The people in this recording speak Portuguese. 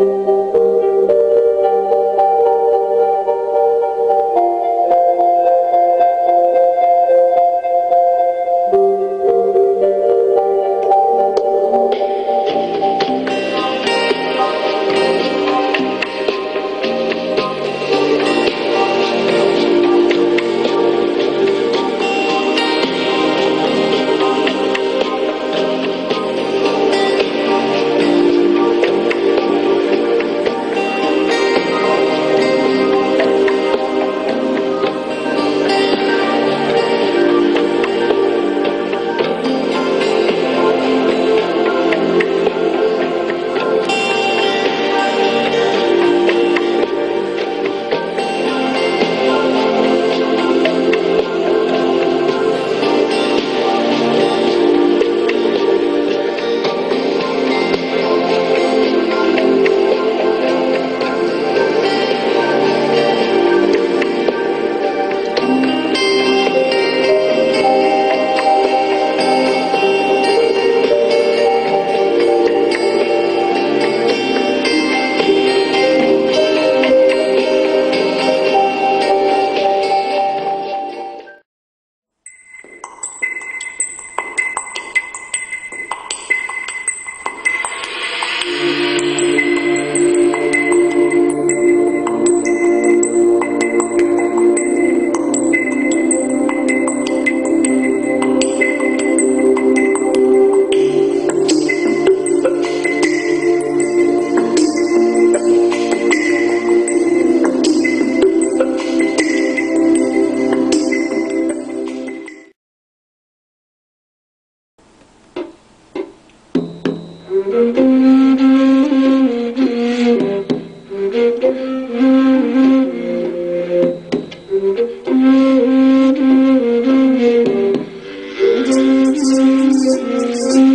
Música Música